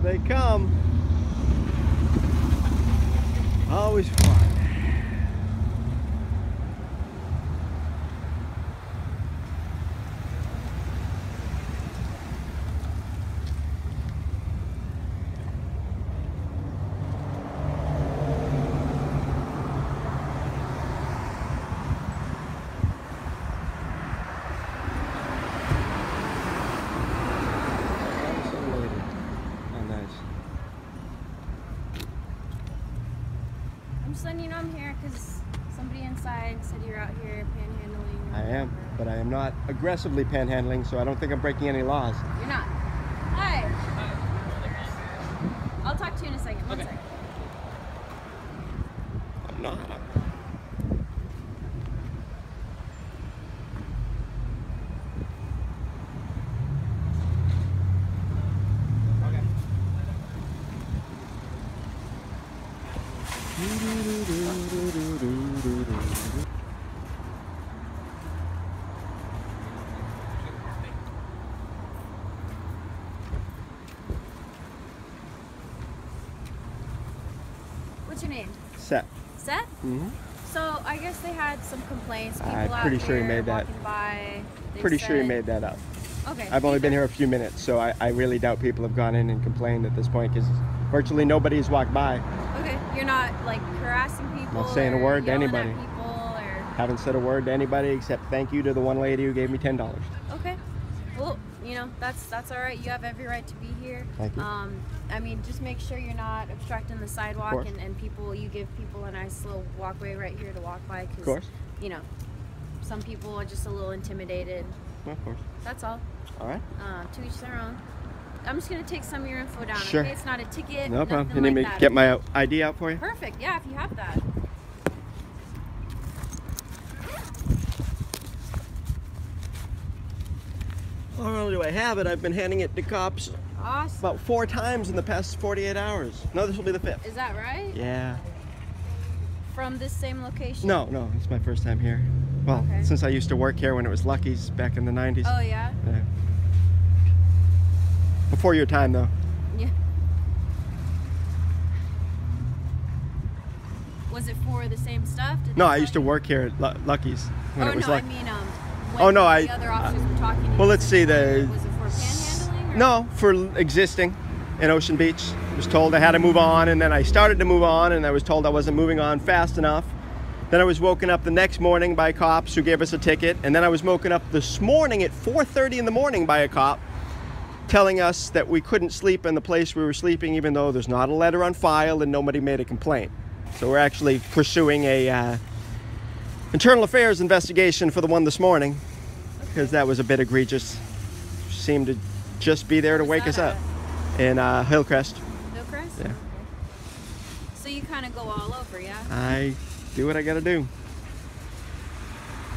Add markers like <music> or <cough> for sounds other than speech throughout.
Here they come. Always fun. Oh, nice. I'm just letting you know I'm here because somebody inside said you're out here panhandling. I am, but I am not aggressively panhandling, so I don't think I'm breaking any laws. You're not. Hi. I'll talk to you in a second. One second. I'm not. What's your name? Seth. Seth? hmm So I guess they had some complaints. People I'm pretty sure he made that. By. Pretty sure you said- made that up. Okay. I've only been here a few minutes, so I, I really doubt people have gone in and complained at this point because virtually nobody's walked by. Okay. You're not like harassing people. Not saying a word to anybody. People or. Haven't said a word to anybody except thank you to the one lady who gave me ten dollars. Okay. Well, you know that's that's all right. You have every right to be here. Thank you. Um, I mean, just make sure you're not obstructing the sidewalk and, and people. You give people a nice little walkway right here to walk by Of because course. you know some people are just a little intimidated. Of course. That's all. All right. Uh, to each their own. I'm just gonna take some of your info down. Sure. Okay, it's not a ticket. No problem. need me like get my? ID out for you? Perfect. Yeah, if you have that. Not only do I have it, I've been handing it to cops Awesome. about four times in the past 48 hours. No, this will be the fifth. Is that right? Yeah. From this same location? No, no, it's my first time here. Well, Okay. since I used to work here when it was Lucky's back in the 90s. Oh yeah. Yeah. Before your time, though. Yeah. Was it for the same stuff? Did No, I used to work here at Lu- Lucky's when oh it was no. I mean um. Oh, no, the I- other officers were talking. to you, well, let's see, the- for- Was it for panhandling? Or? No, for existing in Ocean Beach. I was told I had to move on, and then I started to move on, and I was told I wasn't moving on fast enough. Then I was woken up the next morning by cops who gave us a ticket, and then I was woken up this morning at 4:30 in the morning by a cop telling us that we couldn't sleep in the place we were sleeping, even though there's not a letter on file and nobody made a complaint. So we're actually pursuing a uh, internal affairs investigation for the one this morning because that was a bit egregious. Seemed to just be there to wake us up in uh, Hillcrest. Hillcrest? Yeah. So you kind of go all over, yeah? I do what I gotta do.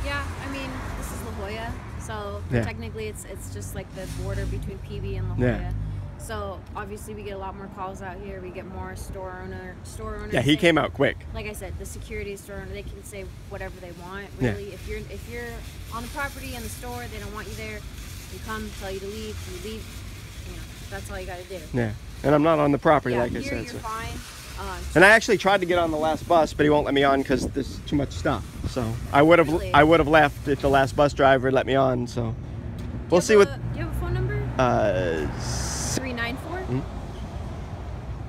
Yeah, I mean, this is La Jolla, so Yeah. technically it's it's just like the border between PB and La Jolla. Yeah. So obviously we get a lot more calls out here. We get more store owner store owners. Yeah, he came out quick. Like I said, the security store owner they can say whatever they want. Yeah. Really, if you're if you're on the property in the store, they don't want you there. You come, tell you to leave, you leave. You know, that's all you got to do. Yeah, and I'm not on the property yeah, like I said. you're So. fine. Uh, And I actually tried to get on the last bus, but he won't let me on because there's too much stuff. So I would have Really? I would have left if the last bus driver let me on. So we'll see what. Do you have a phone number? Uh, Three nine four Mhm.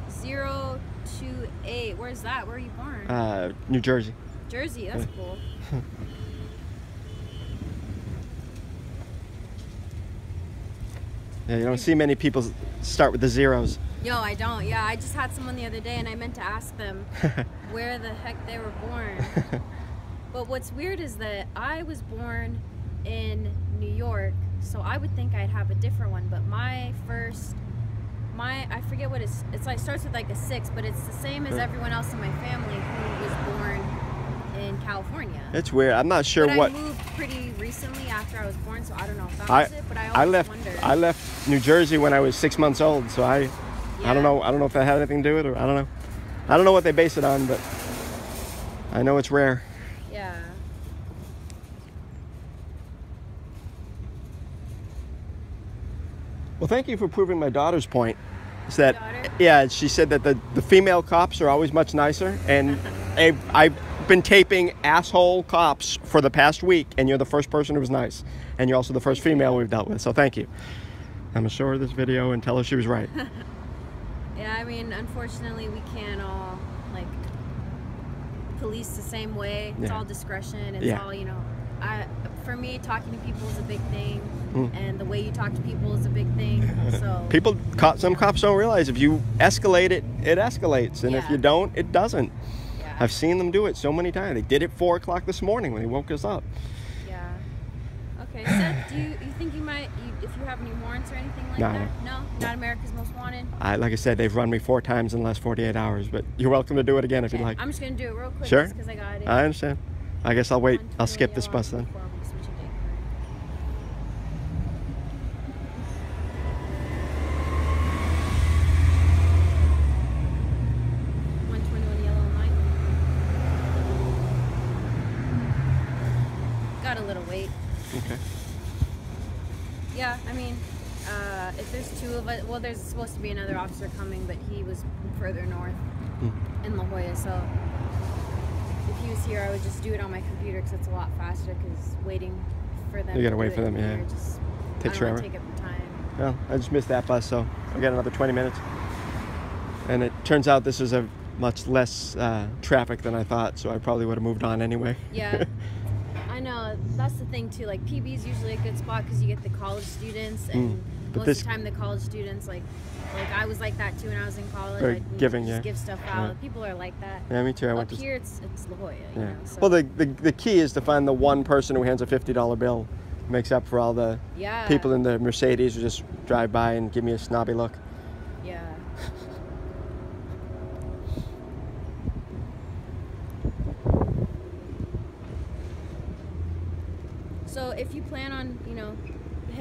zero two eight. Where's that? Where are you born? uh, New Jersey. Jersey. That's yeah. cool. <laughs> Yeah, you don't see many people start with the zeros. Yo, I don't. Yeah, I just had someone the other day, and I meant to ask them <laughs> where the heck they were born. <laughs> But what's weird is that I was born in New York, so I would think I'd have a different one. But my first, my I forget what it's. It's like starts with like a six, but it's the same as everyone else in my family who was born in California. it's weird. I'm not sure but what. I moved pretty recently after I was born, so I don't know if that I was it. But I I left wondered. I left New Jersey when I was six months old, so I yeah. I don't know I don't know if that had anything to do with it or I don't know. I don't know what they base it on, but I know it's rare. Yeah. Well, thank you for proving my daughter's point. is that Daughter? yeah, she said that the, the female cops are always much nicer, and <laughs> I've, I've been taping asshole cops for the past week, and you're the first person who was nice, and you're also the first female we've dealt with. So thank you. I'm gonna show her this video and tell her she was right. <laughs> Yeah, I mean, unfortunately, we can't all like police the same way. It's Yeah. all discretion. It's Yeah. all you know. I, for me, talking to people is a big thing, Mm. and the way you talk to people is a big thing. So People, some cops don't realize if you escalate it, it escalates, and if you don't, it doesn't. yeah, I've seen them do it so many times. They did it four o'clock this morning when they woke us up. yeah. Okay, Seth, do you, you think you might, you, if you have any warrants or anything like No, that? No, not America's Most Wanted. I, like I said, they've run me four times in the last 48 hours, but you're welcome to do it again if Okay, you'd like. I'm just gonna do it real quick. Sure. Because I got it. I understand. I guess I'll wait. I'll skip this bus then. Before we switch it to- One twenty-one yellow line. Got a little wait. Okay. Yeah, I mean, uh, if there's two of us, well, there's supposed to be another officer coming, but he was further north Hmm. in La Jolla, so if he was here, I would just do it on my computer because it's a lot faster. Because waiting for them, You gotta to wait for them, yeah. Just, Takes forever. Take up time. Well, I just missed that bus, so I got another 20 minutes. And it turns out this is a much less uh, traffic than I thought, so I probably would have moved on anyway. Yeah. <laughs> I know that's the thing too. Like PB is usually a good spot because you get the college students, and Mm. But most this- of the time the college students like, like I was like that too when I was in college. Very I'd giving, just yeah. give stuff out. Yeah. People are like that. yeah, me too. I Up went to. here, it's it's La Jolla. You Yeah. know, so. Well, the, the the key is to find the one person who hands a $50 bill, makes up for all the yeah. people in the Mercedes who just drive by and give me a snobby look. Yeah. <laughs> So if you plan on, you know,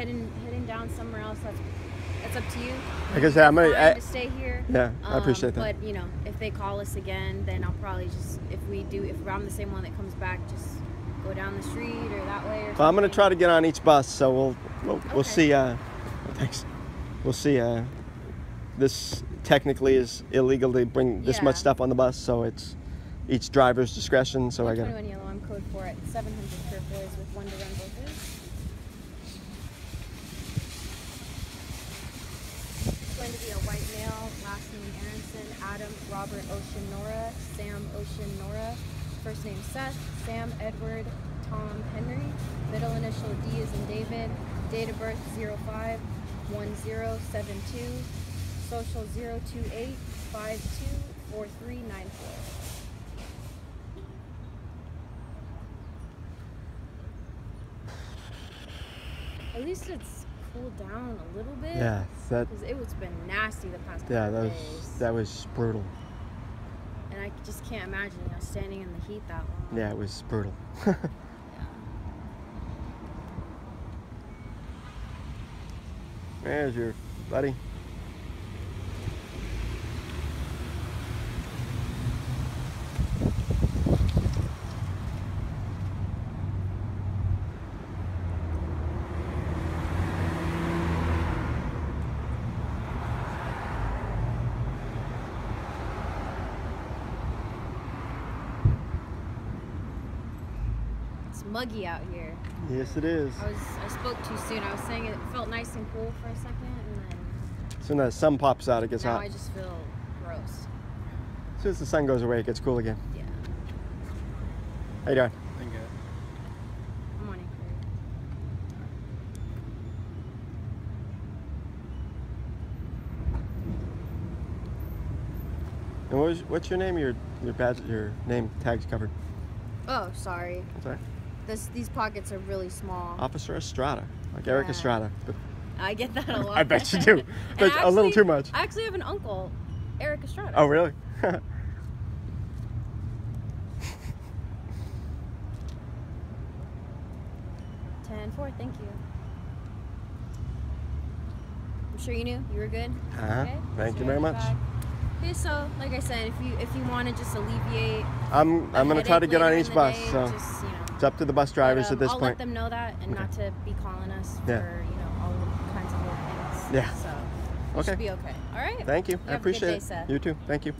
heading heading down somewhere else, that's that's up to you. Like I said, I'm gonna. I, to stay here. yeah, I appreciate that. But you know, if they call us again, then I'll probably just if we do if I'm the same one that comes back, just go down the street or that way or Well, I'm gonna try to get on each bus, so we'll we'll, we'll see. Uh, thanks. We'll see. Uh, this technically is illegal to bring this much stuff on the bus, so it's each driver's discretion. So I got. 121 yellow. I'm code for it. 700 turquoise with one to run both be a white male, last name Aronson, Adam, Robert Ocean Nora, Sam Ocean Nora, first name Seth, Sam Edward, Tom Henry, middle initial D is in David, date of birth 05 1072, social 028 524394. At least it's cooled down a little bit. Yeah, that. It was been nasty the past Yeah, that was days. that was brutal. and I just can't imagine you know, standing in the heat that long. Yeah, it was brutal. <laughs> Yeah. There's your buddy. It's muggy out here. Yes, it is. I was I spoke too soon. I was saying it felt nice and cool for a second, and then As soon as the sun pops out, it gets now hot. I just feel gross. As soon as the sun goes away, it gets cool again. Yeah. How you doing? I'm on inquiry. And what was, what's your name? Your your badge, your name tag's covered. Oh, sorry. That's all right. This these pockets are really small. Officer Estrada, like Eric Yeah. Estrada. I get that a <laughs> lot. I bet you do. <laughs> And But a little too much. I actually have an uncle, Eric Estrada. oh, really? <laughs> Ten four. Thank you. I'm sure you knew you were good. Uh-huh. Okay. Thank so you very much. back. Okay, so like I said, if you if you want to just alleviate, I'm a I'm gonna try to get on each bus. day, So just, you know, it's up to the bus drivers but, um, at this I'll point. let them know that and Okay. not to be calling us Yeah. for you know all kinds of little things. Yeah. So You Okay. should be okay. All right. Thank you. I a good appreciate day, it. Seth. You too. Thank you.